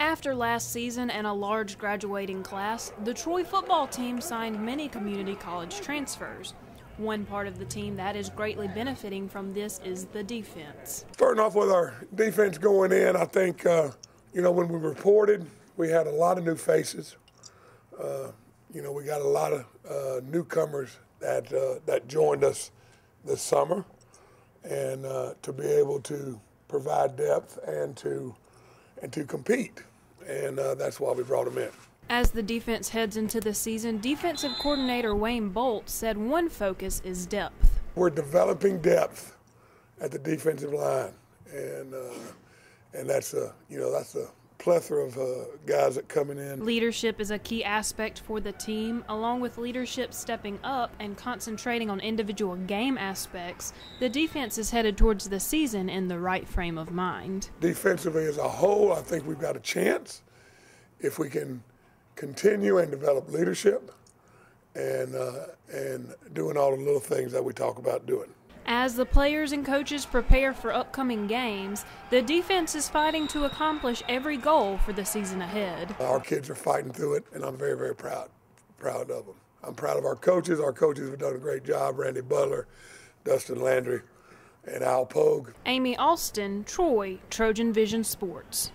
After last season and a large graduating class, the Troy football team signed many community college transfers. One part of the team that is greatly benefiting from this is the defense. Starting off with our defense going in, I think, uh, you know, when we reported, we had a lot of new faces. Uh, you know, we got a lot of uh, newcomers that, uh, that joined us this summer. And uh, to be able to provide depth and to, and to compete and uh, that's why we brought him in. As the defense heads into the season, defensive coordinator Wayne Bolt said one focus is depth. We're developing depth at the defensive line, and uh, and that's a you know that's a plethora of uh, guys that coming in. Leadership is a key aspect for the team, along with leadership stepping up and concentrating on individual game aspects. The defense is headed towards the season in the right frame of mind. Defensively as a whole, I think we've got a chance if we can continue and develop leadership and uh, and doing all the little things that we talk about doing. As the players and coaches prepare for upcoming games, the defense is fighting to accomplish every goal for the season ahead. Our kids are fighting through it, and I'm very, very proud, proud of them. I'm proud of our coaches. Our coaches have done a great job. Randy Butler, Dustin Landry, and Al Pogue. Amy Austin, Troy, Trojan Vision Sports.